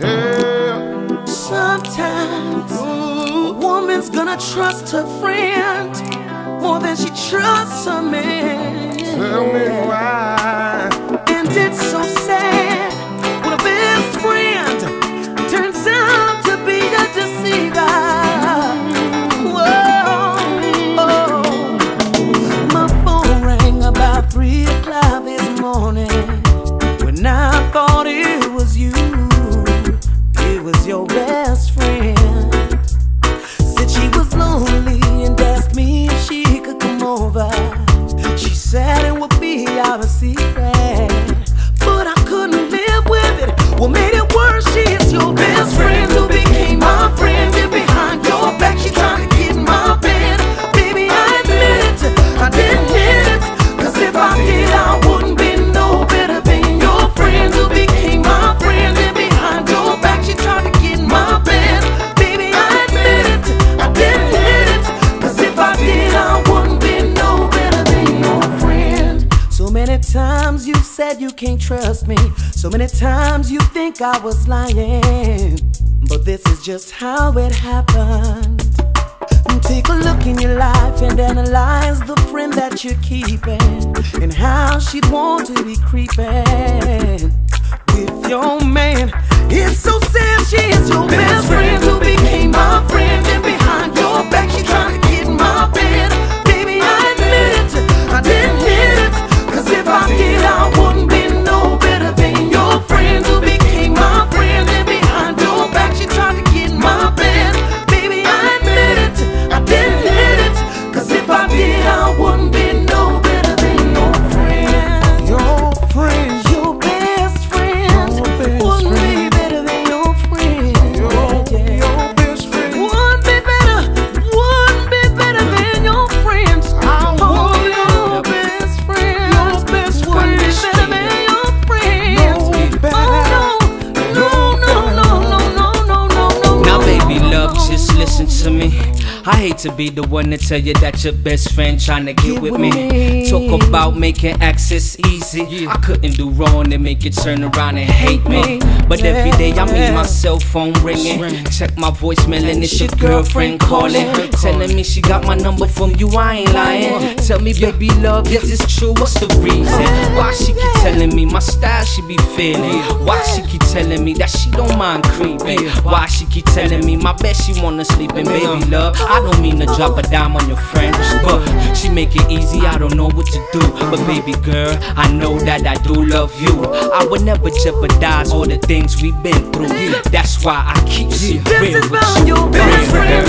Yeah. Sometimes a woman's gonna trust her friend She said it would be out a secret, but I couldn't live with it. What made it worse? She is your many times you said you can't trust me. So many times you think I was lying. But this is just how it happened. Take a look in your life and analyze the friend that you're keeping and how she'd want to be creeping with your to be the one to tell you that your best friend trying to get with me. Talk about making access easy. I couldn't do wrong and make you turn around and hate me. But every day I mean my cell phone ringing. Check my voicemail and it's your girlfriend calling. Telling me she got my number from you, I ain't lying. Tell me, baby, love, is it's true? What's the reason? Why she keep telling me my style she be feeling? Why she keep telling me that she don't mind creeping? Why she keep telling me my bed she wanna sleep in? Baby, love, I don't mean to drop a dime on your friend, but she make it easy. I don't know what to do, but baby girl, I know that I do love you. I would never jeopardize all the things we've been through. That's why I keep it This real is with about you. your best Real friend